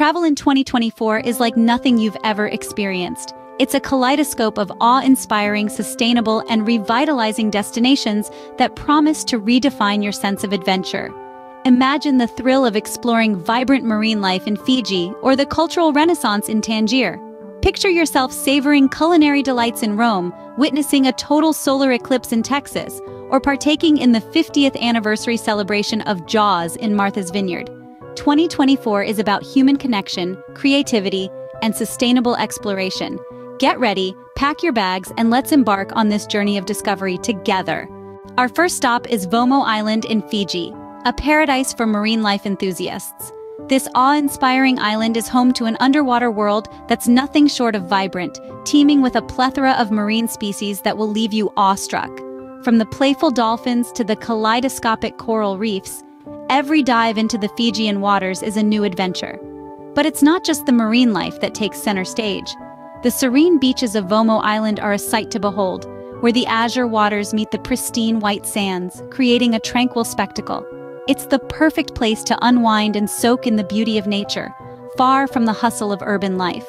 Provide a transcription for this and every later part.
Travel in 2024 is like nothing you've ever experienced. It's a kaleidoscope of awe-inspiring, sustainable, and revitalizing destinations that promise to redefine your sense of adventure. Imagine the thrill of exploring vibrant marine life in Fiji or the cultural renaissance in Tangier. Picture yourself savoring culinary delights in Rome, witnessing a total solar eclipse in Texas, or partaking in the 50th anniversary celebration of Jaws in Martha's Vineyard. 2024 is about human connection, creativity, and sustainable exploration. Get ready, pack your bags, and let's embark on this journey of discovery together. Our first stop is Vomo Island in Fiji, a paradise for marine life enthusiasts. This awe-inspiring island is home to an underwater world that's nothing short of vibrant, teeming with a plethora of marine species that will leave you awestruck. From the playful dolphins to the kaleidoscopic coral reefs, every dive into the Fijian waters is a new adventure. But it's not just the marine life that takes center stage. The serene beaches of Vomo Island are a sight to behold, where the azure waters meet the pristine white sands, creating a tranquil spectacle. It's the perfect place to unwind and soak in the beauty of nature, far from the hustle of urban life.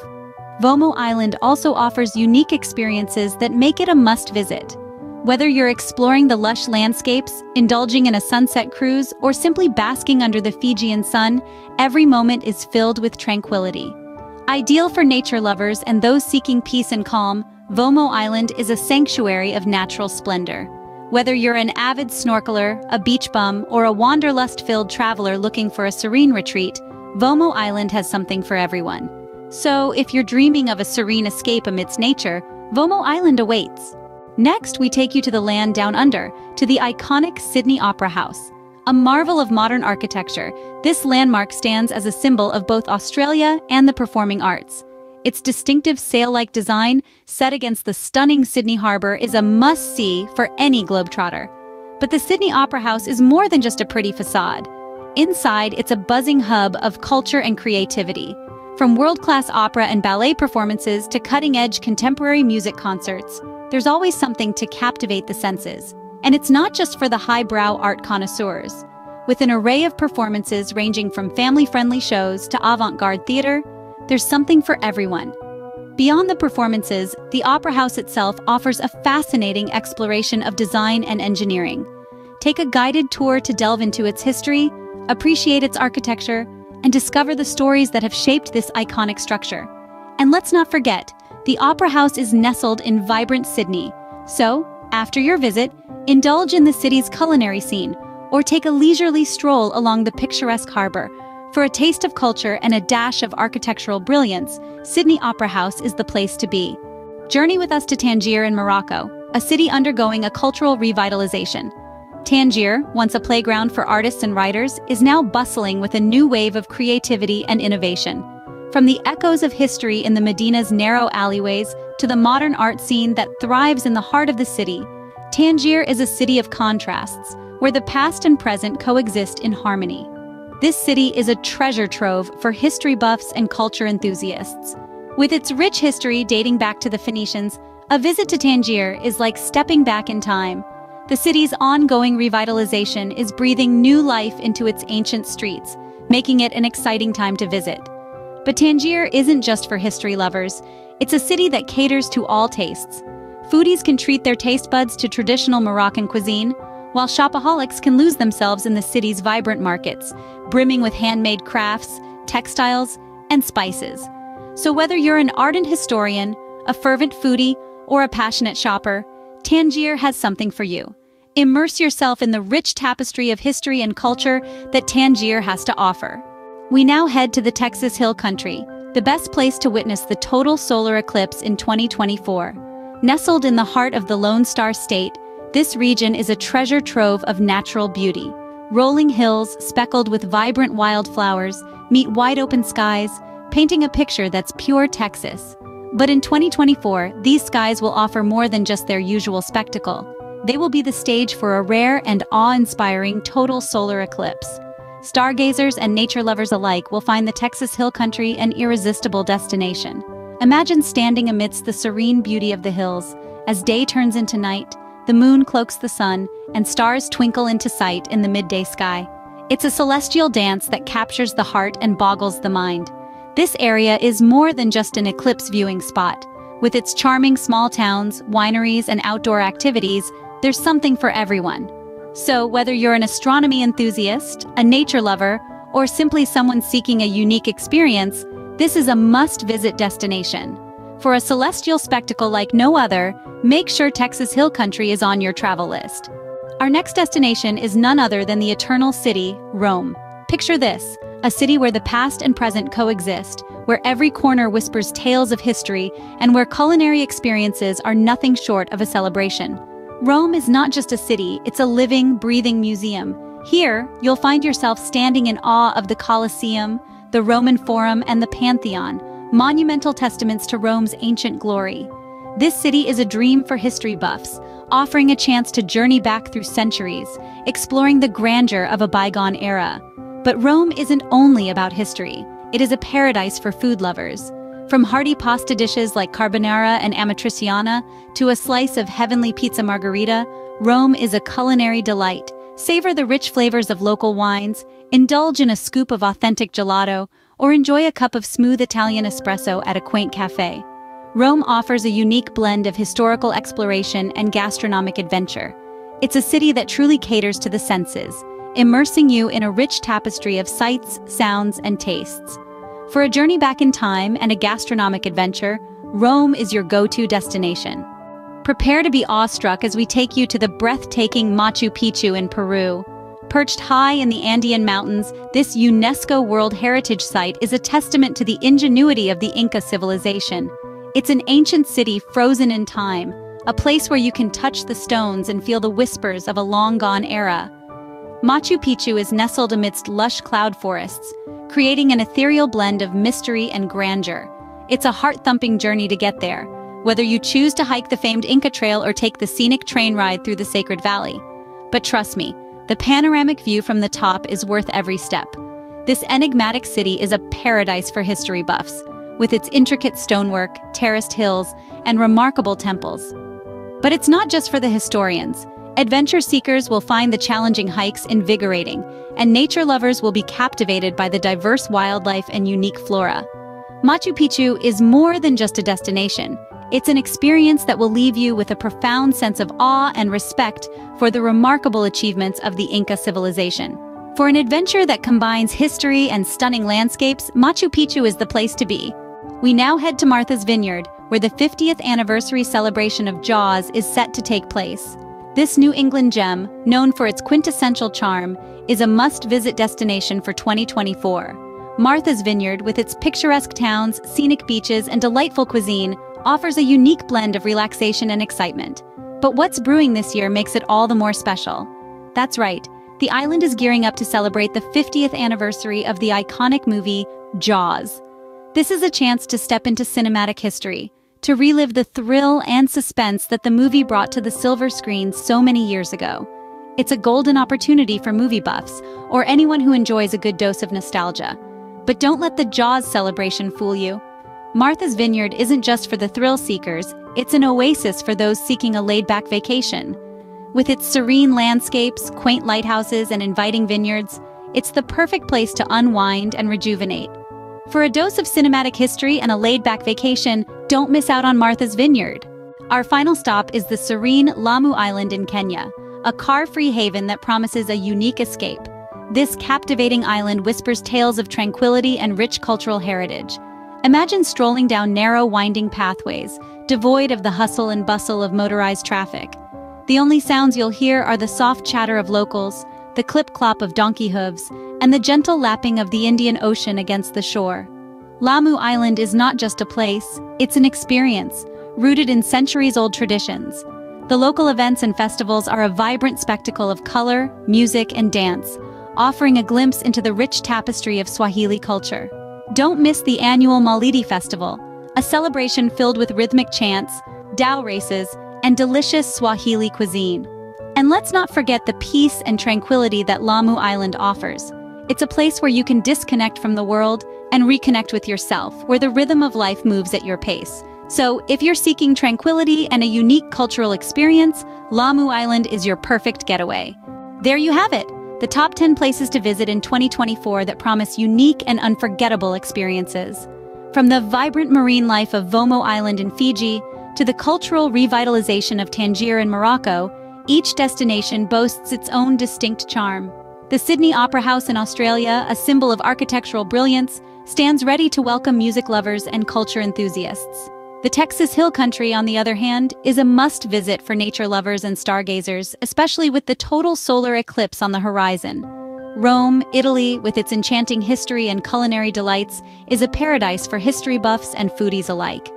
Vomo Island also offers unique experiences that make it a must-visit. Whether you're exploring the lush landscapes, indulging in a sunset cruise, or simply basking under the Fijian sun, every moment is filled with tranquility. Ideal for nature lovers and those seeking peace and calm, Vomo Island is a sanctuary of natural splendor. Whether you're an avid snorkeler, a beach bum, or a wanderlust-filled traveler looking for a serene retreat, Vomo Island has something for everyone. So, if you're dreaming of a serene escape amidst nature, Vomo Island awaits. Next, we take you to the land down under, to the iconic Sydney Opera House. A marvel of modern architecture, this landmark stands as a symbol of both Australia and the performing arts. Its distinctive sail-like design, set against the stunning Sydney Harbour, is a must-see for any globetrotter. But the Sydney Opera House is more than just a pretty facade. Inside, it's a buzzing hub of culture and creativity. From world-class opera and ballet performances to cutting-edge contemporary music concerts, there's always something to captivate the senses. And it's not just for the highbrow art connoisseurs. With an array of performances ranging from family-friendly shows to avant-garde theater, there's something for everyone. Beyond the performances, the Opera House itself offers a fascinating exploration of design and engineering. Take a guided tour to delve into its history, appreciate its architecture, and discover the stories that have shaped this iconic structure. And let's not forget, the Opera House is nestled in vibrant Sydney, so, after your visit, Indulge in the city's culinary scene, or take a leisurely stroll along the picturesque harbor. For a taste of culture and a dash of architectural brilliance, Sydney Opera House is the place to be. Journey with us to Tangier in Morocco, a city undergoing a cultural revitalization. Tangier, once a playground for artists and writers, is now bustling with a new wave of creativity and innovation. From the echoes of history in the Medina's narrow alleyways to the modern art scene that thrives in the heart of the city, Tangier is a city of contrasts, where the past and present coexist in harmony. This city is a treasure trove for history buffs and culture enthusiasts. With its rich history dating back to the Phoenicians, a visit to Tangier is like stepping back in time. The city's ongoing revitalization is breathing new life into its ancient streets, making it an exciting time to visit. But Tangier isn't just for history lovers. It's a city that caters to all tastes, Foodies can treat their taste buds to traditional Moroccan cuisine, while shopaholics can lose themselves in the city's vibrant markets, brimming with handmade crafts, textiles, and spices. So whether you're an ardent historian, a fervent foodie, or a passionate shopper, Tangier has something for you. Immerse yourself in the rich tapestry of history and culture that Tangier has to offer. We now head to the Texas Hill Country, the best place to witness the total solar eclipse in 2024. Nestled in the heart of the Lone Star State, this region is a treasure trove of natural beauty. Rolling hills speckled with vibrant wildflowers meet wide-open skies, painting a picture that's pure Texas. But in 2024, these skies will offer more than just their usual spectacle. They will be the stage for a rare and awe-inspiring total solar eclipse. Stargazers and nature lovers alike will find the Texas Hill Country an irresistible destination. Imagine standing amidst the serene beauty of the hills. As day turns into night, the moon cloaks the sun, and stars twinkle into sight in the midday sky. It's a celestial dance that captures the heart and boggles the mind. This area is more than just an eclipse viewing spot. With its charming small towns, wineries, and outdoor activities, there's something for everyone. So whether you're an astronomy enthusiast, a nature lover, or simply someone seeking a unique experience, this is a must-visit destination. For a celestial spectacle like no other, make sure Texas Hill Country is on your travel list. Our next destination is none other than the Eternal City, Rome. Picture this, a city where the past and present coexist, where every corner whispers tales of history, and where culinary experiences are nothing short of a celebration. Rome is not just a city, it's a living, breathing museum. Here, you'll find yourself standing in awe of the Colosseum, the Roman Forum, and the Pantheon, monumental testaments to Rome's ancient glory. This city is a dream for history buffs, offering a chance to journey back through centuries, exploring the grandeur of a bygone era. But Rome isn't only about history. It is a paradise for food lovers. From hearty pasta dishes like carbonara and amatriciana to a slice of heavenly pizza margherita, Rome is a culinary delight. Savor the rich flavors of local wines, indulge in a scoop of authentic gelato, or enjoy a cup of smooth Italian espresso at a quaint cafe. Rome offers a unique blend of historical exploration and gastronomic adventure. It's a city that truly caters to the senses, immersing you in a rich tapestry of sights, sounds, and tastes. For a journey back in time and a gastronomic adventure, Rome is your go-to destination. Prepare to be awestruck as we take you to the breathtaking Machu Picchu in Peru. Perched high in the Andean Mountains, this UNESCO World Heritage Site is a testament to the ingenuity of the Inca civilization. It's an ancient city frozen in time, a place where you can touch the stones and feel the whispers of a long-gone era. Machu Picchu is nestled amidst lush cloud forests, creating an ethereal blend of mystery and grandeur. It's a heart-thumping journey to get there, whether you choose to hike the famed Inca Trail or take the scenic train ride through the Sacred Valley. But trust me, the panoramic view from the top is worth every step. This enigmatic city is a paradise for history buffs, with its intricate stonework, terraced hills, and remarkable temples. But it's not just for the historians. Adventure seekers will find the challenging hikes invigorating, and nature lovers will be captivated by the diverse wildlife and unique flora. Machu Picchu is more than just a destination. It's an experience that will leave you with a profound sense of awe and respect for the remarkable achievements of the Inca civilization. For an adventure that combines history and stunning landscapes, Machu Picchu is the place to be. We now head to Martha's Vineyard, where the 50th anniversary celebration of Jaws is set to take place. This New England gem, known for its quintessential charm, is a must-visit destination for 2024. Martha's Vineyard, with its picturesque towns, scenic beaches, and delightful cuisine, offers a unique blend of relaxation and excitement. But what's brewing this year makes it all the more special. That's right, the island is gearing up to celebrate the 50th anniversary of the iconic movie Jaws. This is a chance to step into cinematic history, to relive the thrill and suspense that the movie brought to the silver screen so many years ago. It's a golden opportunity for movie buffs, or anyone who enjoys a good dose of nostalgia. But don't let the Jaws celebration fool you. Martha's Vineyard isn't just for the thrill seekers, it's an oasis for those seeking a laid-back vacation. With its serene landscapes, quaint lighthouses, and inviting vineyards, it's the perfect place to unwind and rejuvenate. For a dose of cinematic history and a laid-back vacation, don't miss out on Martha's Vineyard. Our final stop is the serene Lamu Island in Kenya, a car-free haven that promises a unique escape. This captivating island whispers tales of tranquility and rich cultural heritage. Imagine strolling down narrow, winding pathways, devoid of the hustle and bustle of motorized traffic. The only sounds you'll hear are the soft chatter of locals, the clip-clop of donkey hooves, and the gentle lapping of the Indian Ocean against the shore. Lamu Island is not just a place, it's an experience, rooted in centuries-old traditions. The local events and festivals are a vibrant spectacle of color, music, and dance, offering a glimpse into the rich tapestry of Swahili culture. Don't miss the annual Maulidi Festival, a celebration filled with rhythmic chants, dhow races, and delicious Swahili cuisine. And let's not forget the peace and tranquility that Lamu Island offers. It's a place where you can disconnect from the world and reconnect with yourself, where the rhythm of life moves at your pace. So, if you're seeking tranquility and a unique cultural experience, Lamu Island is your perfect getaway. There you have it, the top 10 places to visit in 2024 that promise unique and unforgettable experiences. From the vibrant marine life of Vomo Island in Fiji to the cultural revitalization of Tangier in Morocco, each destination boasts its own distinct charm. The Sydney Opera House in Australia, a symbol of architectural brilliance, stands ready to welcome music lovers and culture enthusiasts. The Texas Hill Country, on the other hand, is a must-visit for nature lovers and stargazers, especially with the total solar eclipse on the horizon. Rome, Italy, with its enchanting history and culinary delights, is a paradise for history buffs and foodies alike.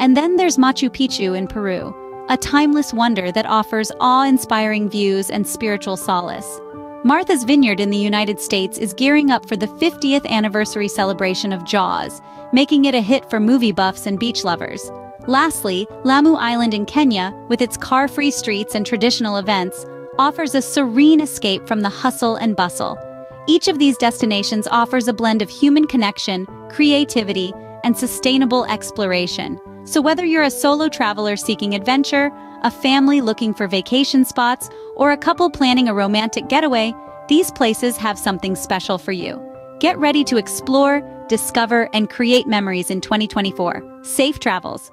And then there's Machu Picchu in Peru, a timeless wonder that offers awe-inspiring views and spiritual solace. Martha's Vineyard in the United States is gearing up for the 50th anniversary celebration of Jaws, making it a hit for movie buffs and beach lovers. Lastly, Lamu Island in Kenya, with its car-free streets and traditional events, offers a serene escape from the hustle and bustle. Each of these destinations offers a blend of human connection, creativity, and sustainable exploration. So whether you're a solo traveler seeking adventure, a family looking for vacation spots, or a couple planning a romantic getaway, these places have something special for you. Get ready to explore, discover, and create memories in 2024. Safe travels!